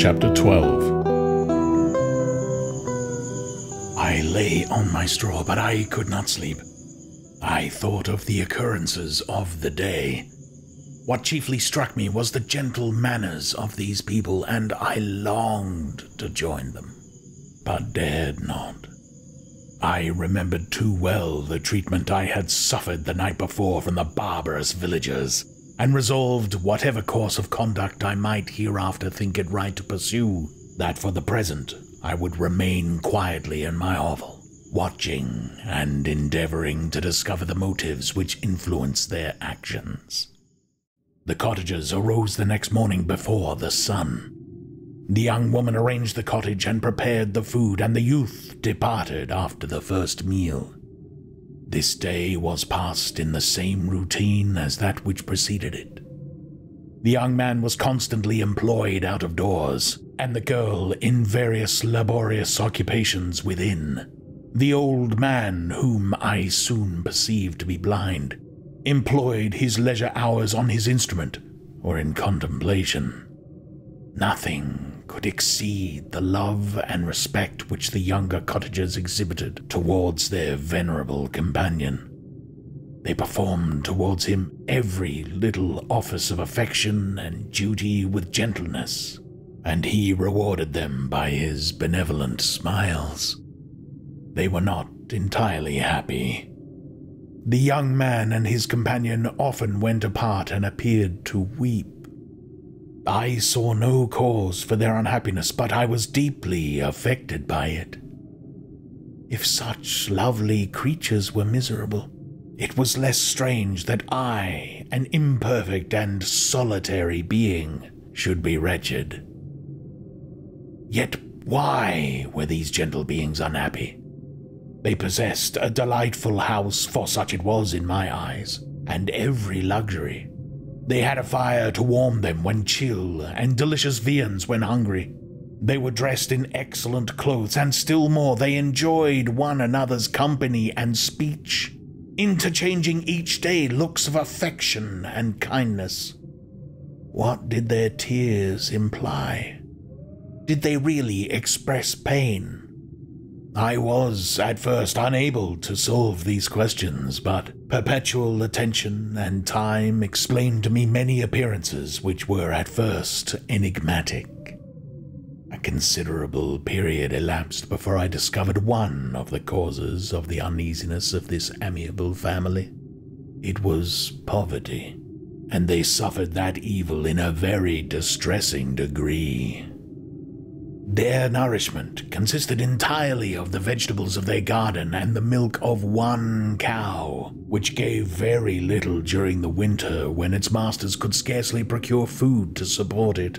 Chapter 12 I lay on my straw, but I could not sleep. I thought of the occurrences of the day. What chiefly struck me was the gentle manners of these people, and I longed to join them, but dared not. I remembered too well the treatment I had suffered the night before from the barbarous villagers, and resolved, whatever course of conduct I might hereafter think it right to pursue, that for the present I would remain quietly in my hovel, watching and endeavoring to discover the motives which influence their actions. The cottagers arose the next morning before the sun. The young woman arranged the cottage and prepared the food, and the youth departed after the first meal. This day was passed in the same routine as that which preceded it. The young man was constantly employed out of doors, and the girl in various laborious occupations within. The old man, whom I soon perceived to be blind, employed his leisure hours on his instrument or in contemplation. Nothing could exceed the love and respect which the younger cottagers exhibited towards their venerable companion. They performed towards him every little office of affection and duty with gentleness, and he rewarded them by his benevolent smiles. They were not entirely happy. The young man and his companion often went apart and appeared to weep. I saw no cause for their unhappiness, but I was deeply affected by it. If such lovely creatures were miserable, it was less strange that I, an imperfect and solitary being, should be wretched. Yet why were these gentle beings unhappy? They possessed a delightful house, for such it was in my eyes, and every luxury. They had a fire to warm them when chill, and delicious viands when hungry. They were dressed in excellent clothes, and still more, they enjoyed one another's company and speech, interchanging each day looks of affection and kindness. What did their tears imply? Did they really express pain? I was, at first, unable to solve these questions, but perpetual attention and time explained to me many appearances which were at first enigmatic. A considerable period elapsed before I discovered one of the causes of the uneasiness of this amiable family. It was poverty, and they suffered that evil in a very distressing degree. Their nourishment consisted entirely of the vegetables of their garden and the milk of one cow, which gave very little during the winter when its masters could scarcely procure food to support it.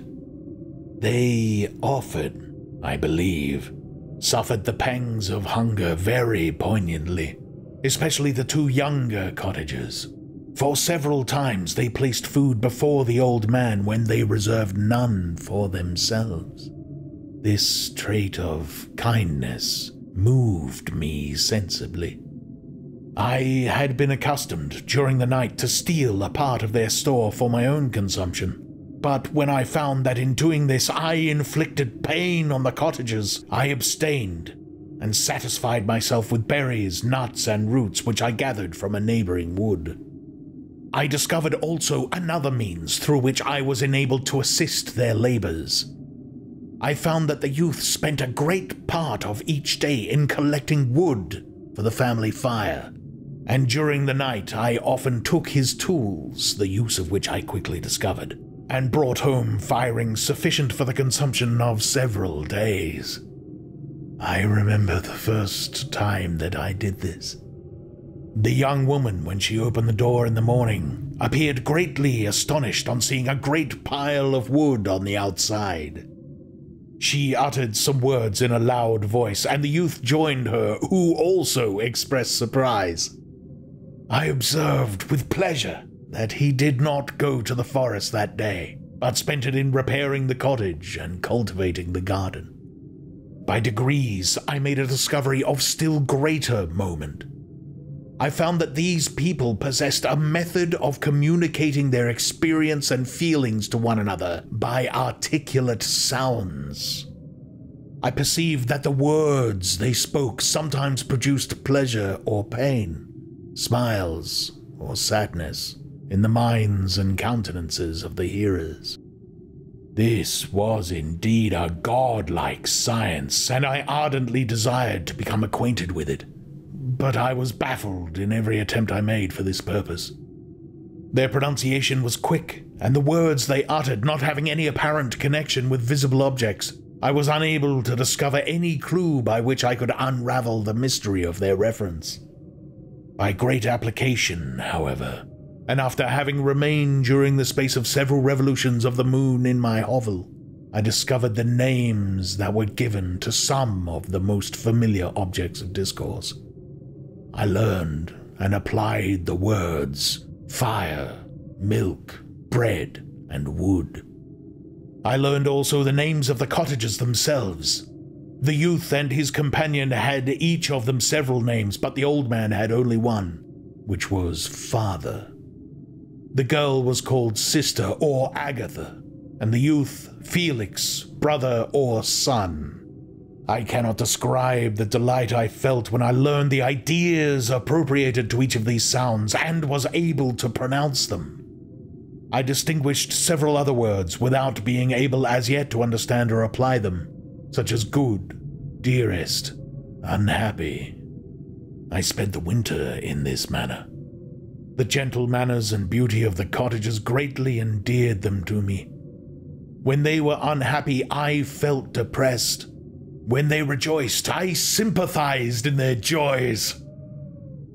They often, I believe, suffered the pangs of hunger very poignantly, especially the two younger cottagers. For several times they placed food before the old man when they reserved none for themselves. This trait of kindness moved me sensibly. I had been accustomed during the night to steal a part of their store for my own consumption, but when I found that in doing this I inflicted pain on the cottagers, I abstained and satisfied myself with berries, nuts, and roots which I gathered from a neighboring wood. I discovered also another means through which I was enabled to assist their labors. I found that the youth spent a great part of each day in collecting wood for the family fire, and during the night I often took his tools, the use of which I quickly discovered, and brought home firings sufficient for the consumption of several days. I remember the first time that I did this. The young woman, when she opened the door in the morning, appeared greatly astonished on seeing a great pile of wood on the outside. She uttered some words in a loud voice, and the youth joined her, who also expressed surprise. I observed with pleasure that he did not go to the forest that day, but spent it in repairing the cottage and cultivating the garden. By degrees, I made a discovery of still greater moment. I found that these people possessed a method of communicating their experience and feelings to one another by articulate sounds. I perceived that the words they spoke sometimes produced pleasure or pain, smiles or sadness in the minds and countenances of the hearers. This was indeed a godlike science, and I ardently desired to become acquainted with it but I was baffled in every attempt I made for this purpose. Their pronunciation was quick, and the words they uttered not having any apparent connection with visible objects, I was unable to discover any clue by which I could unravel the mystery of their reference. By great application, however, and after having remained during the space of several revolutions of the moon in my hovel, I discovered the names that were given to some of the most familiar objects of discourse. I learned and applied the words fire, milk, bread, and wood. I learned also the names of the cottages themselves. The youth and his companion had each of them several names, but the old man had only one, which was Father. The girl was called Sister or Agatha, and the youth Felix, brother or son. I cannot describe the delight I felt when I learned the ideas appropriated to each of these sounds and was able to pronounce them. I distinguished several other words without being able as yet to understand or apply them, such as good, dearest, unhappy. I spent the winter in this manner. The gentle manners and beauty of the cottages greatly endeared them to me. When they were unhappy, I felt depressed when they rejoiced, I sympathized in their joys.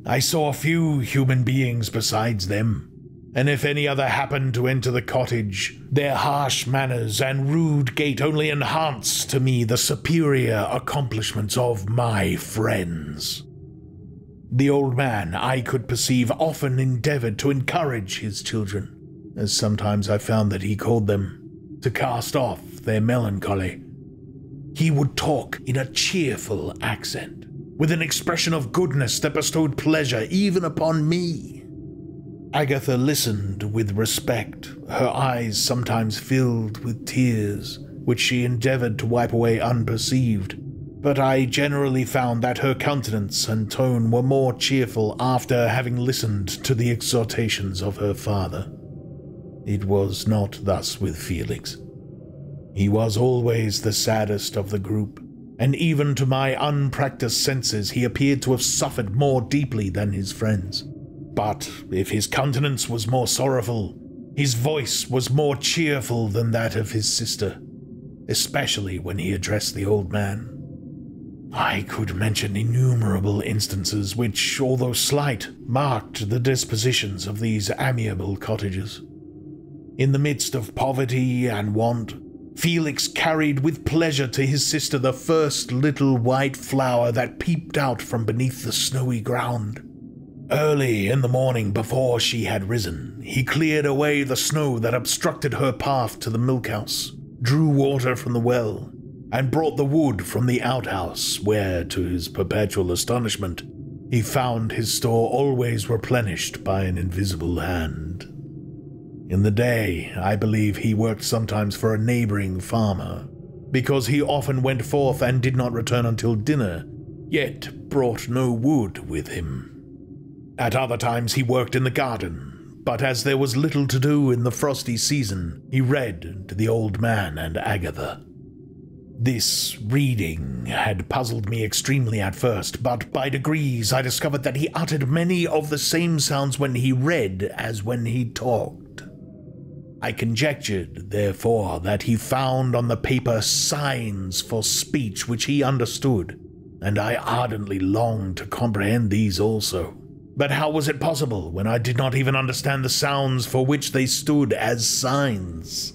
I saw few human beings besides them, and if any other happened to enter the cottage, their harsh manners and rude gait only enhanced to me the superior accomplishments of my friends. The old man, I could perceive, often endeavored to encourage his children, as sometimes I found that he called them, to cast off their melancholy he would talk in a cheerful accent, with an expression of goodness that bestowed pleasure even upon me. Agatha listened with respect, her eyes sometimes filled with tears, which she endeavored to wipe away unperceived. But I generally found that her countenance and tone were more cheerful after having listened to the exhortations of her father. It was not thus with Felix. He was always the saddest of the group, and even to my unpracticed senses he appeared to have suffered more deeply than his friends. But if his countenance was more sorrowful, his voice was more cheerful than that of his sister, especially when he addressed the old man. I could mention innumerable instances which, although slight, marked the dispositions of these amiable cottagers. In the midst of poverty and want, Felix carried with pleasure to his sister the first little white flower that peeped out from beneath the snowy ground. Early in the morning, before she had risen, he cleared away the snow that obstructed her path to the milk house, drew water from the well, and brought the wood from the outhouse, where, to his perpetual astonishment, he found his store always replenished by an invisible hand. In the day, I believe he worked sometimes for a neighboring farmer, because he often went forth and did not return until dinner, yet brought no wood with him. At other times he worked in the garden, but as there was little to do in the frosty season, he read to the old man and Agatha. This reading had puzzled me extremely at first, but by degrees I discovered that he uttered many of the same sounds when he read as when he talked. I conjectured, therefore, that he found on the paper signs for speech which he understood, and I ardently longed to comprehend these also. But how was it possible when I did not even understand the sounds for which they stood as signs?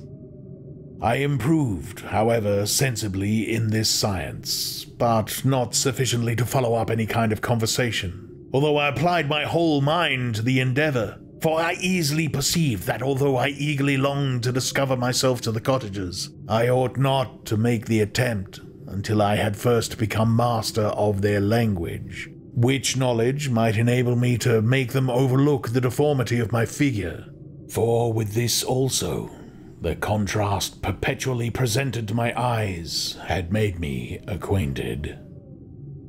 I improved, however, sensibly in this science, but not sufficiently to follow up any kind of conversation, although I applied my whole mind to the endeavor for I easily perceived that although I eagerly longed to discover myself to the cottagers, I ought not to make the attempt until I had first become master of their language, which knowledge might enable me to make them overlook the deformity of my figure. For with this also, the contrast perpetually presented to my eyes had made me acquainted.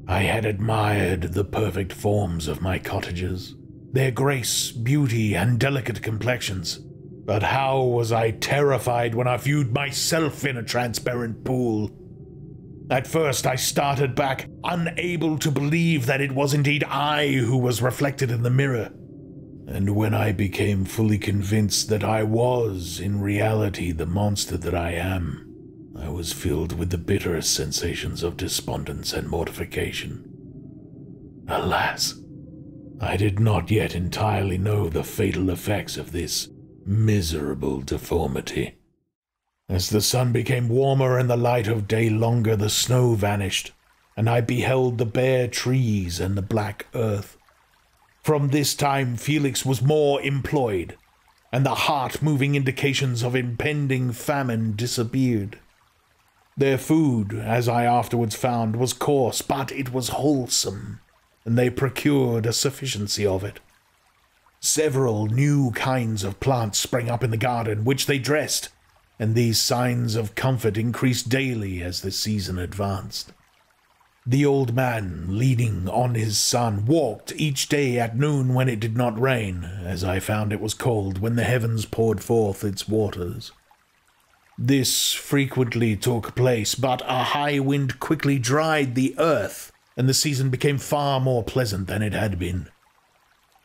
I had admired the perfect forms of my cottagers, their grace, beauty, and delicate complexions. But how was I terrified when I viewed myself in a transparent pool? At first, I started back, unable to believe that it was indeed I who was reflected in the mirror. And when I became fully convinced that I was, in reality, the monster that I am, I was filled with the bitterest sensations of despondence and mortification. Alas, I did not yet entirely know the fatal effects of this miserable deformity. As the sun became warmer and the light of day longer, the snow vanished, and I beheld the bare trees and the black earth. From this time, Felix was more employed, and the heart moving indications of impending famine disappeared. Their food, as I afterwards found, was coarse, but it was wholesome, and they procured a sufficiency of it. Several new kinds of plants sprang up in the garden, which they dressed and these signs of comfort increased daily as the season advanced. The old man, leaning on his son, walked each day at noon when it did not rain, as I found it was cold when the heavens poured forth its waters. This frequently took place, but a high wind quickly dried the earth, and the season became far more pleasant than it had been.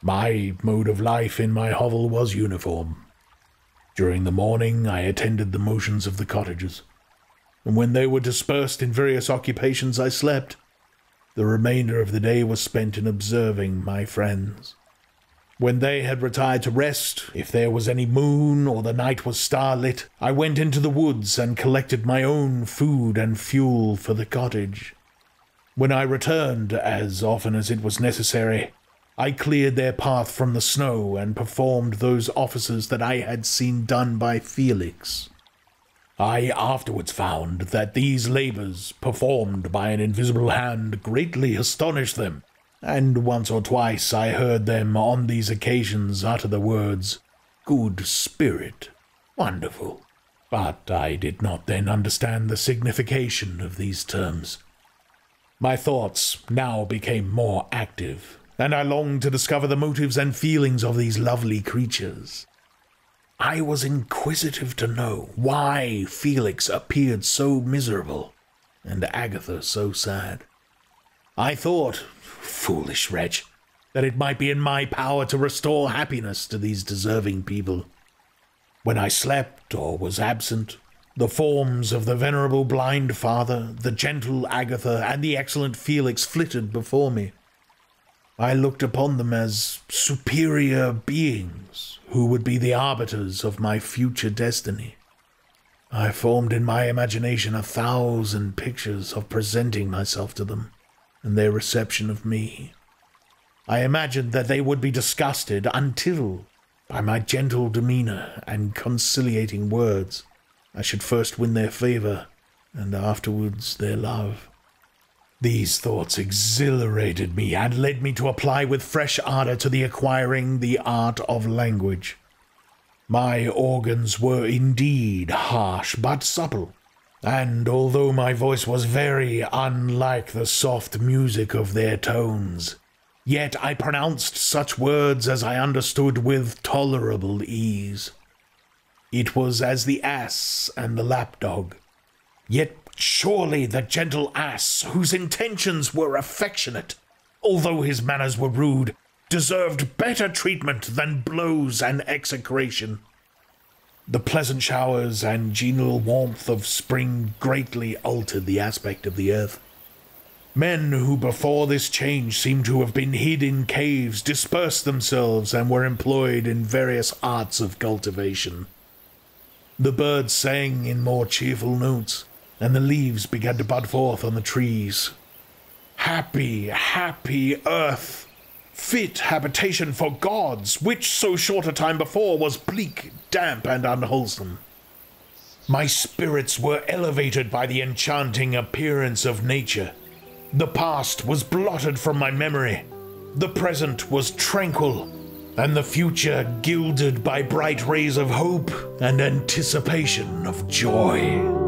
My mode of life in my hovel was uniform. During the morning, I attended the motions of the cottagers, and when they were dispersed in various occupations, I slept. The remainder of the day was spent in observing my friends. When they had retired to rest, if there was any moon or the night was starlit, I went into the woods and collected my own food and fuel for the cottage. When I returned, as often as it was necessary, I cleared their path from the snow and performed those offices that I had seen done by Felix. I afterwards found that these labors, performed by an invisible hand, greatly astonished them, and once or twice I heard them on these occasions utter the words, Good spirit, wonderful. But I did not then understand the signification of these terms. My thoughts now became more active, and I longed to discover the motives and feelings of these lovely creatures. I was inquisitive to know why Felix appeared so miserable and Agatha so sad. I thought, foolish wretch, that it might be in my power to restore happiness to these deserving people. When I slept or was absent, the forms of the venerable blind father, the gentle Agatha, and the excellent Felix flitted before me. I looked upon them as superior beings who would be the arbiters of my future destiny. I formed in my imagination a thousand pictures of presenting myself to them and their reception of me. I imagined that they would be disgusted until, by my gentle demeanor and conciliating words, I should first win their favor and afterwards their love. These thoughts exhilarated me and led me to apply with fresh ardor to the acquiring the art of language. My organs were indeed harsh but supple, and although my voice was very unlike the soft music of their tones, yet I pronounced such words as I understood with tolerable ease. It was as the ass and the lapdog, yet Surely the gentle ass, whose intentions were affectionate, although his manners were rude, deserved better treatment than blows and execration. The pleasant showers and genial warmth of spring greatly altered the aspect of the earth. Men who before this change seemed to have been hid in caves dispersed themselves and were employed in various arts of cultivation. The birds sang in more cheerful notes, and the leaves began to bud forth on the trees. Happy, happy earth! Fit habitation for gods, which so short a time before was bleak, damp, and unwholesome. My spirits were elevated by the enchanting appearance of nature, The past was blotted from my memory. The present was tranquil, and the future gilded by bright rays of hope and anticipation of joy.